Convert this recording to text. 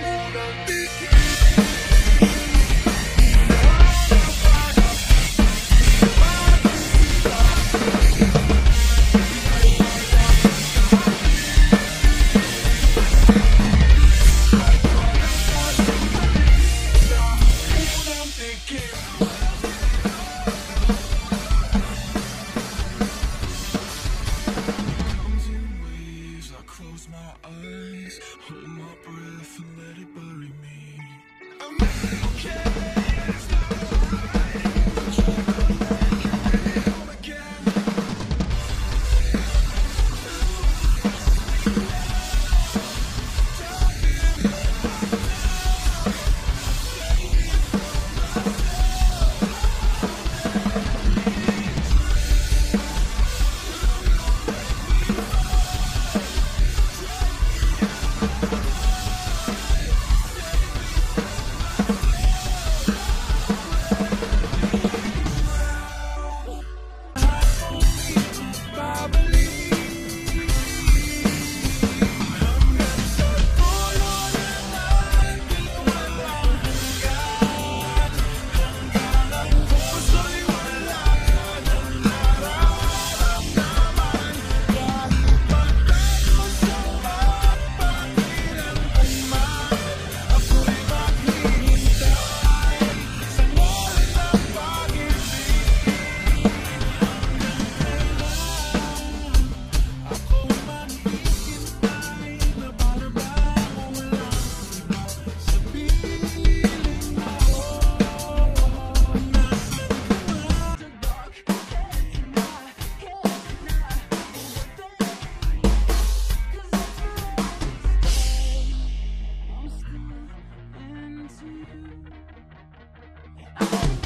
mundo I'm